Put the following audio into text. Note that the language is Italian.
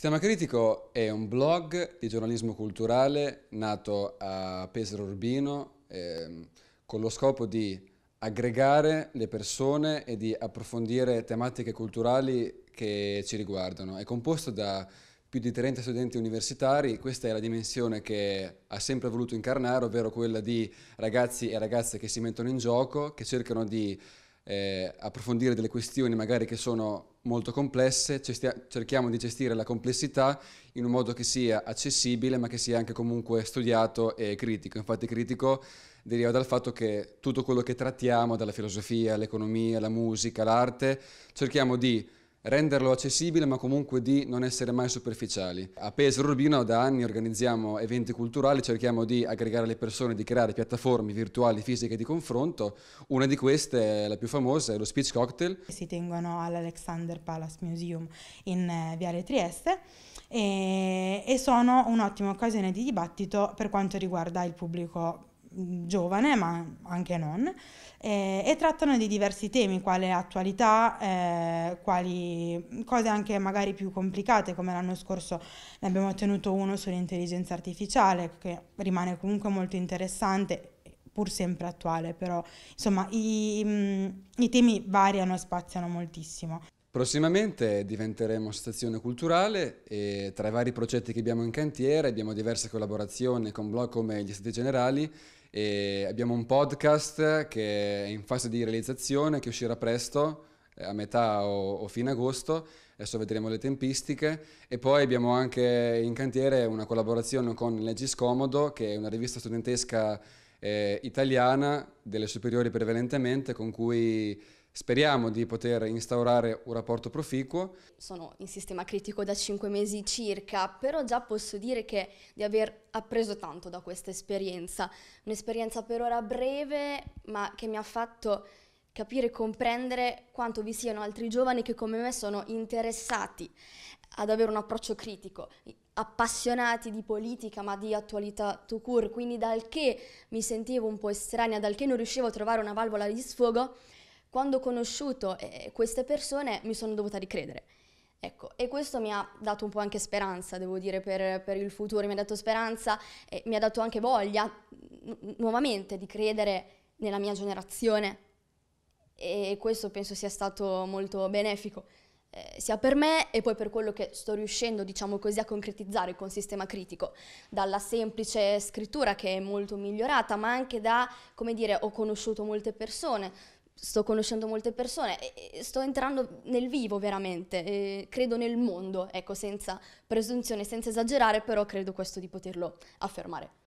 Sistema Critico è un blog di giornalismo culturale nato a Pesaro Urbino ehm, con lo scopo di aggregare le persone e di approfondire tematiche culturali che ci riguardano. È composto da più di 30 studenti universitari, questa è la dimensione che ha sempre voluto incarnare, ovvero quella di ragazzi e ragazze che si mettono in gioco, che cercano di eh, approfondire delle questioni magari che sono molto complesse, cerchiamo di gestire la complessità in un modo che sia accessibile ma che sia anche comunque studiato e critico. Infatti critico deriva dal fatto che tutto quello che trattiamo, dalla filosofia, l'economia, la musica, l'arte, cerchiamo di renderlo accessibile ma comunque di non essere mai superficiali. A Pesaro Urbino da anni organizziamo eventi culturali, cerchiamo di aggregare le persone, di creare piattaforme virtuali, fisiche di confronto. Una di queste, la più famosa, è lo Speech Cocktail. Si tengono all'Alexander Palace Museum in eh, Viale Trieste e, e sono un'ottima occasione di dibattito per quanto riguarda il pubblico giovane, ma anche non, eh, e trattano di diversi temi, quale attualità, eh, quali cose anche magari più complicate, come l'anno scorso ne abbiamo tenuto uno sull'intelligenza artificiale, che rimane comunque molto interessante, pur sempre attuale, però insomma i, i temi variano e spaziano moltissimo. Prossimamente diventeremo stazione culturale e tra i vari progetti che abbiamo in cantiere abbiamo diverse collaborazioni con blog come gli Stati Generali e abbiamo un podcast che è in fase di realizzazione che uscirà presto eh, a metà o, o fine agosto, adesso vedremo le tempistiche. E poi abbiamo anche in cantiere una collaborazione con Leggi Scomodo che è una rivista studentesca eh, italiana delle superiori prevalentemente con cui Speriamo di poter instaurare un rapporto proficuo. Sono in sistema critico da cinque mesi circa, però già posso dire che di aver appreso tanto da questa esperienza. Un'esperienza per ora breve, ma che mi ha fatto capire e comprendere quanto vi siano altri giovani che come me sono interessati ad avere un approccio critico, appassionati di politica ma di attualità to cure, quindi dal che mi sentivo un po' estranea, dal che non riuscivo a trovare una valvola di sfogo, quando ho conosciuto eh, queste persone mi sono dovuta ricredere. Ecco, e questo mi ha dato un po' anche speranza, devo dire, per, per il futuro, mi ha dato speranza e mi ha dato anche voglia nuovamente di credere nella mia generazione e questo penso sia stato molto benefico. Eh, sia per me e poi per quello che sto riuscendo, diciamo così, a concretizzare con sistema critico, dalla semplice scrittura che è molto migliorata, ma anche da, come dire, ho conosciuto molte persone, sto conoscendo molte persone sto entrando nel vivo veramente, credo nel mondo, ecco, senza presunzione, senza esagerare, però credo questo di poterlo affermare.